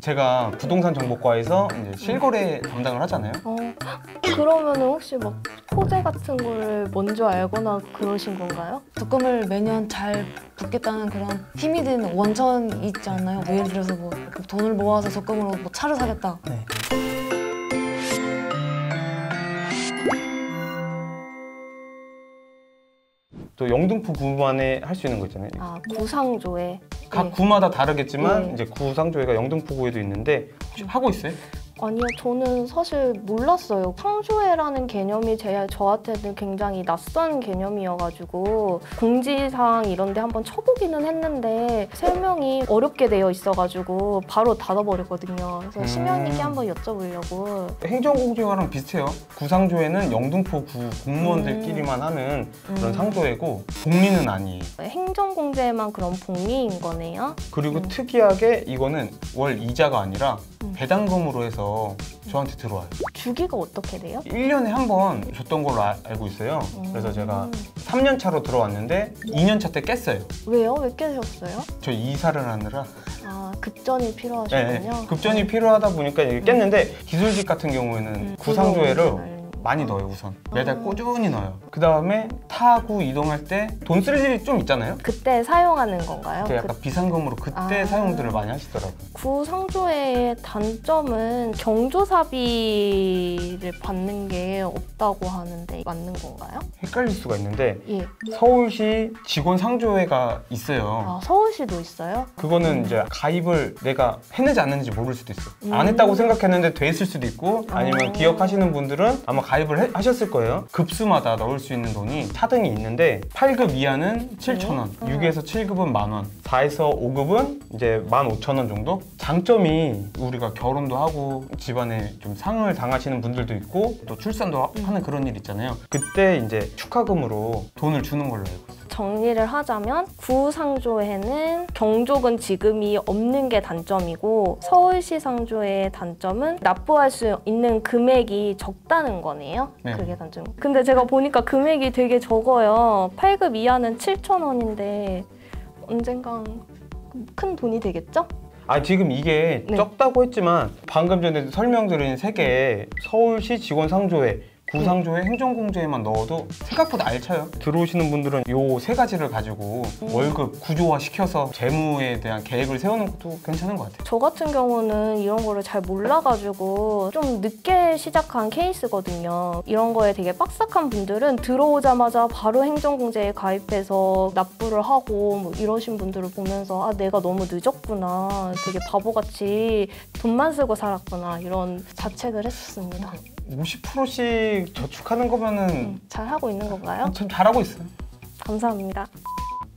제가 부동산 정보과에서 이제 실거래 담당을 하잖아요. 어, 그러면 혹시 막 토제 같은 거를 먼저 알거나 그러신 건가요? 적금을 매년 잘 붓겠다는 그런 힘이 드는 원천이 있지 않나요? 뭐 예를 들어서 뭐 돈을 모아서 적금으로 뭐 차를 사겠다. 네. 또 영등포 구만에 할 수 있는 거 있잖아요. 아, 구상조에. 각 네. 구마다 다르겠지만 네. 이제 구상조회가 영등포구에도 있는데 혹시 하고 있어요? 아니요, 저는 사실 몰랐어요. 상조회라는 개념이 제 저한테는 굉장히 낯선 개념이어가지고 공지사항 이런 데 한번 쳐보기는 했는데 설명이 어렵게 되어 있어가지고 바로 닫아버렸거든요. 그래서 음. 심연님께 한번 여쭤보려고. 행정공제과랑 비슷해요. 구상조회는 영등포 구 공무원들끼리만 하는 그런 음. 상조회고 복리는 아니에요. 행정공제만 그런 복리인 거네요. 그리고 음. 특이하게 이거는 월 이자가 아니라 음. 배당금으로 해서 저한테 들어와요. 주기가 어떻게 돼요? 1년에 한 번 줬던 걸로 아- 알고 있어요. 그래서 제가 음. 3년 차로 들어왔는데 2년 차 때 깼어요. 왜요? 왜 깨셨어요? 저 이사를 하느라 아 급전이 네, 필요하셨군요. 급전이 필요하다 보니까 이게 깼는데 기술직 같은 경우에는 음, 구상조회를 많이 넣어요 우선 매달 아. 꾸준히 넣어요 그 다음에 타구 이동할 때 돈 쓸 일이 좀 있잖아요 그때 사용하는 건가요? 그때 약간 비상금으로 그때 아. 사용들을 많이 하시더라고요 구상조회의 단점은 경조사비를 받는 게 없다고 하는데 맞는 건가요? 헷갈릴 수가 있는데 예. 서울시 직원 상조회가 있어요 아 서울시도 있어요? 그거는 이제 가입을 내가 했는지 안 했는지 모를 수도 있어. 음. 안 했다고 생각했는데 돼 있을 수도 있고 아니면 어. 기억하시는 분들은 아마 가입 을 해- 하셨을 거예요. 급수마다 넣을 수 있는 돈이 차등이 있는데 8급 이하는 7,000원, 음. 6에서 7급은 만 원, 4에서 5급은 이제 15,000원 정도? 장점이 우리가 결혼도 하고 집안에 좀 상을 당하시는 분들도 있고 또 출산도 하- 음. 하는 그런 일 있잖아요. 그때 이제 축하금으로 돈을 주는 걸로 알고 있어요. 정리를 하자면 구상조회는 경조금 지금이 없는 게 단점이고 서울시 상조회의 단점은 납부할 수 있는 금액이 적다는 거네요. 네. 그게 단점. 근데 제가 보니까 금액이 되게 적어요. 8급 이하는 7,000원인데 언젠간 큰 돈이 되겠죠? 아 지금 이게 네. 적다고 했지만 방금 전에 설명 드린 세개 서울시 직원 상조회 구상조회 행정공제에만 넣어도 생각보다 알차요 들어오시는 분들은 요 세 가지를 가지고 음. 월급 구조화 시켜서 재무에 대한 계획을 세우는 것도 괜찮은 것 같아요 저 같은 경우는 이런 거를 잘 몰라가지고 좀 늦게 시작한 케이스거든요. 이런 거에 되게 빡싹한 분들은 들어오자마자 바로 행정공제에 가입해서 납부를 하고 뭐 이러신 분들을 보면서 아 내가 너무 늦었구나 되게 바보같이 돈만 쓰고 살았구나 이런 자책을 했었습니다. 50%씩 저축하는 거면은 음, 잘 하고 있는 건가요? 참 잘하고 있어요 감사합니다.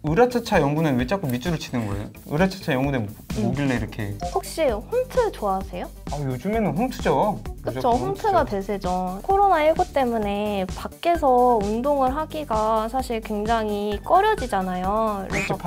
으라차차 연구는 왜 자꾸 밑줄을 치는 거예요? 으라차차 연구는 음. 뭐길래 이렇게 혹시 홈트 좋아하세요? 아 요즘에는 홈트죠 그쵸, 무조건 홈트가 대세죠. 코로나19 때문에 밖에서 운동을 하기가 사실 굉장히 꺼려지잖아요. 그래서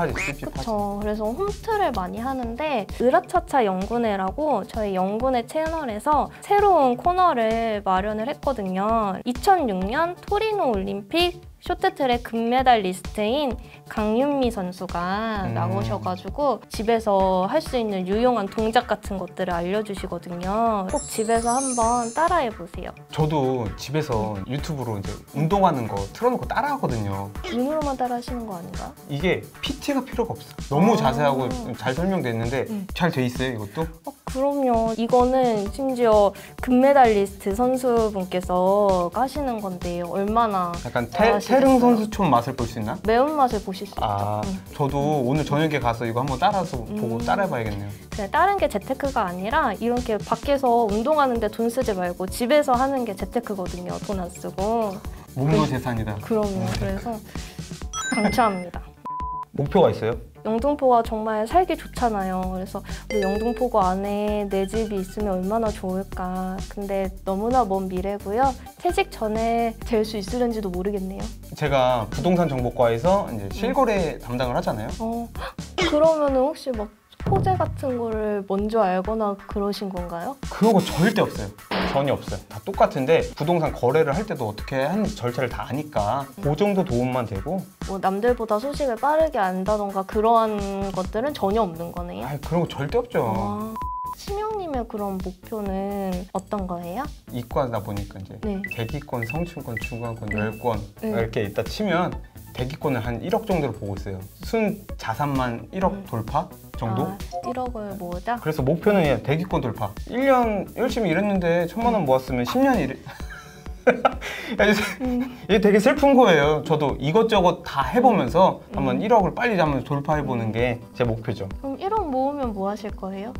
그쵸. 그래서 홈트를 많이 하는데 으라차차 연구회라고 저희 연구회 채널에서 새로운 코너를 마련을 했거든요. 2006년 토리노 올림픽 쇼트트랙 금메달리스트인 강윤미 선수가 음. 나오셔가지고 집에서 할 수 있는 유용한 동작 같은 것들을 알려주시거든요. 꼭 집에서 한번 따라해 보세요. 저도 집에서 유튜브로 이제 운동하는 거 틀어놓고 따라하거든요. 눈으로만 따라하시는 거 아닌가요? 이게 PT가 필요가 없어. 너무 아. 자세하고 잘 설명됐는데 음. 잘돼 있어요, 이것도? 어, 그럼요. 이거는 심지어 금메달리스트 선수분께서 하시는 건데 얼마나 약간 태, 잘하시겠어요. 태릉 선수촌 맛을 볼 수 있나? 매운맛을 보실 수 있죠. 아, 음. 저도 오늘 저녁에 가서 이거 한번 따라서 보고 음. 따라해봐야겠네요. 그냥 다른 게 재테크가 아니라 이렇게 밖에서 운동하는데 돈 쓰지 말고 집에서 하는 게 재테크거든요. 돈 안 쓰고. 몸도 재산이다. 그럼요. 그래서 강추합니다. 목표가 있어요? 영등포가 정말 살기 좋잖아요. 그래서 우리 영등포구 안에 내 집이 있으면 얼마나 좋을까. 근데 너무나 먼 미래고요. 퇴직 전에 될 수 있을는지도 모르겠네요. 제가 부동산 정보과에서 이제 실거래 담당을 하잖아요. 어, 그러면은 혹시 막 호재 같은 거를 먼저 알거나 그러신 건가요? 그런 거 절대 없어요. 전혀 없어요. 다 똑같은데 부동산 거래를 할 때도 어떻게 하는지 절차를 다 아니까 그 정도 도움만 되고 뭐 남들보다 소식을 빠르게 안다던가 그러한 것들은 전혀 없는 거네요. 아 그런 거 절대 없죠. 아, 본인의 그런 목표는 어떤 거예요? 이과다 보니까 이제 네. 대기권, 성층권, 중간권, 열권 네. 이렇게 있다 치면 대기권을 한 1억 정도로 보고 있어요. 순 자산만 1억 음. 돌파 정도? 아, 1억을 모으자? 그래서 목표는 그냥 대기권 돌파. 1년 열심히 일했는데 천만 원 모았으면 10년 일. 음. 이게 되게 슬픈 거예요. 저도 이것저것 다 해보면서 한번 음. 1억을 빨리 한번 돌파해보는 게 제 목표죠. 그럼 1억 모으면 뭐 하실 거예요?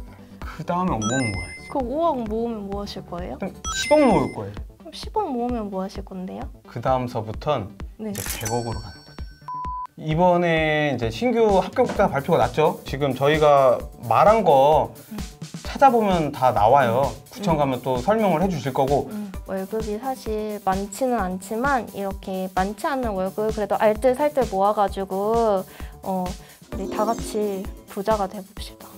그 다음에 5억 모아야지. 그 5억 모으면 뭐 하실 거예요? 그럼 10억 모을 거예요. 그럼 10억 모으면 뭐 하실 건데요? 그 다음서부턴 네. 이제 100억으로 가는 거죠. 이번에 이제 신규 합격자 발표가 났죠. 지금 저희가 말한 거 찾아보면 다 나와요. 구청 가면 또 설명을 해주실 거고 음, 월급이 사실 많지는 않지만 이렇게 많지 않은 월급 그래도 알뜰살뜰 모아가지고 어, 우리 다 같이 부자가 돼봅시다.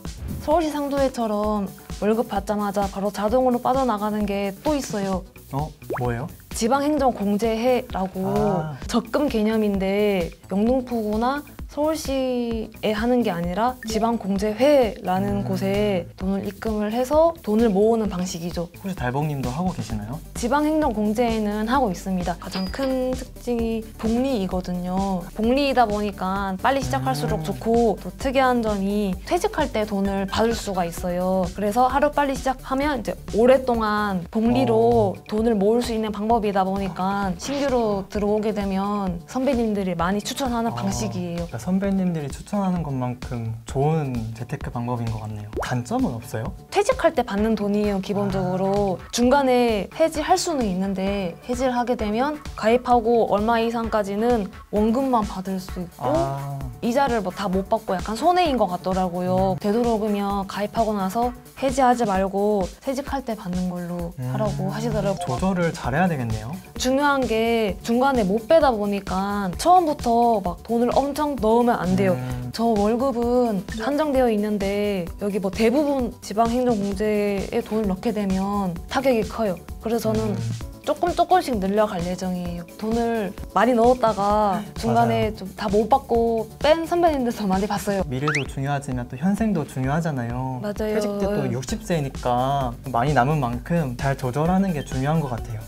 서울시 상도회처럼 월급 받자마자 바로 자동으로 빠져나가는 게 또 있어요. 어? 뭐예요? 지방행정공제회라고 아. 적금 개념인데 영등포구나 서울시에 하는 게 아니라 지방공제회라는 음. 곳에 돈을 입금을 해서 돈을 모으는 방식이죠. 혹시 달봉님도 하고 계시나요? 지방행정공제회는 하고 있습니다. 가장 큰 특징이 복리이거든요. 복리이다 보니까 빨리 시작할수록 음. 좋고 또 특이한 점이 퇴직할 때 돈을 받을 수가 있어요. 그래서 하루 빨리 시작하면 이제 오랫동안 복리로 돈을 모을 수 있는 방법이다 보니까 신규로 들어오게 되면 선배님들이 많이 추천하는 아. 방식이에요. 선배님들이 추천하는 것만큼 좋은 재테크 방법인 것 같네요. 단점은 없어요? 퇴직할 때 받는 돈이에요 기본적으로 중간에 해지할 수는 있는데 해지를 하게 되면 가입하고 얼마 이상까지는 원금만 받을 수 있고 아, 이자를 뭐 다 못 받고 약간 손해인 것 같더라고요 되도록이면 가입하고 나서 해지하지 말고 퇴직할 때 받는 걸로 음. 하라고 하시더라고요 조절을 잘해야 되겠네요. 중요한 게 중간에 못 빼다 보니까 처음부터 막 돈을 엄청 넣 으면 안 돼요 음, 저 월급은 한정되어 있는데 여기 뭐 대부분 지방행정공제에 돈을 넣게 되면 타격이 커요. 그래서 저는 음. 조금 조금씩 늘려갈 예정이에요. 돈을 많이 넣었다가 중간에 좀 다 못 받고 뺀 선배님들도 많이 봤어요. 미래도 중요하지만 또 현생도 중요하잖아요. 맞아요. 퇴직 때 또 60세니까 많이 남은 만큼 잘 조절하는 게 중요한 것 같아요.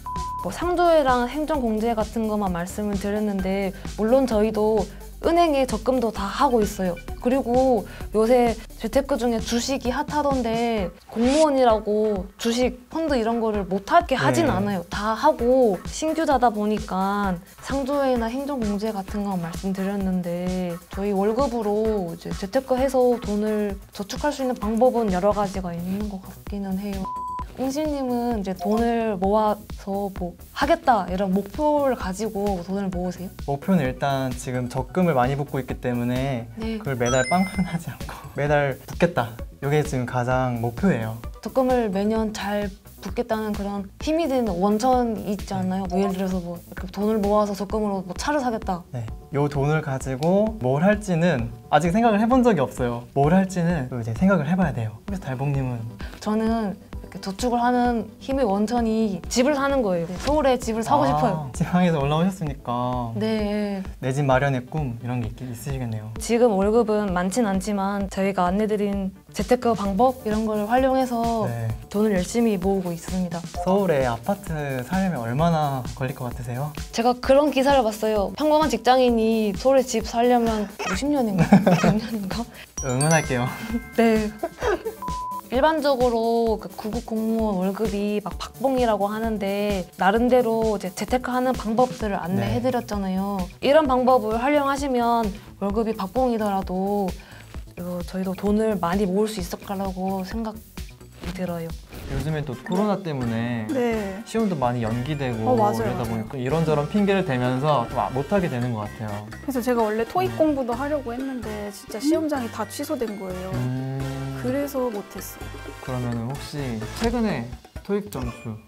뭐 상조회랑 행정공제 같은 것만 말씀을 드렸는데 물론 저희도 은행에 적금도 다 하고 있어요. 그리고 요새 재테크 중에 주식이 핫하던데 공무원이라고 주식 펀드 이런 거를 못하게 하진 네. 않아요. 다 하고 신규자다 보니까 상조회나 행정공제 같은 거 말씀드렸는데 저희 월급으로 이제 재테크 해서 돈을 저축할 수 있는 방법은 여러 가지가 있는 것 같기는 해요. 웅신님은 이제 돈을 모아서 뭐 하겠다 이런 목표를 가지고 돈을 모으세요? 목표는 일단 지금 적금을 많이 붓고 있기 때문에 네. 그걸 매달 빵빵 하지 않고 매달 붓겠다. 이게 지금 가장 목표예요. 적금을 매년 잘 붓겠다는 그런 힘이 되는 원천이 있지 않나요? 뭐 예를 들어서 뭐 이렇게 돈을 모아서 적금으로 뭐 차를 사겠다. 네. 요 돈을 가지고 뭘 할지는 아직 생각을 해본 적이 없어요. 뭘 할지는 또 이제 생각을 해봐야 돼요. 그래서 달봉님은 저는 저축을 하는 힘의 원천이 집을 사는 거예요. 네, 서울에 집을 사고 아, 싶어요. 지방에서 올라오셨으니까 네. 내 집 마련의 꿈 이런 게 있, 있으시겠네요. 지금 월급은 많진 않지만 저희가 안내드린 재테크 방법 이런 걸 활용해서 네. 돈을 열심히 모으고 있습니다. 서울에 아파트 살려면 얼마나 걸릴 것 같으세요? 제가 그런 기사를 봤어요. 평범한 직장인이 서울에 집 살려면 50년인가? 100년인가? 응원할게요. 네. 일반적으로 그 구급 공무원 월급이 막 박봉이라고 하는데 나름대로 이제 재테크하는 방법들을 안내해드렸잖아요. 이런 방법을 활용하시면 월급이 박봉이더라도 저희도 돈을 많이 모을 수 있을 거라고 생각이 들어요. 요즘에 또 코로나 때문에 네. 시험도 많이 연기되고 어, 이러다. 보니까 이런저런 핑계를 대면서 좀 아- 못하게 되는 것 같아요. 그래서 제가 원래 토익 공부도 하려고 했는데 진짜 시험장이 다 취소된 거예요. 음, 그래서 못했어요. 그러면 혹시 최근에 토익 점수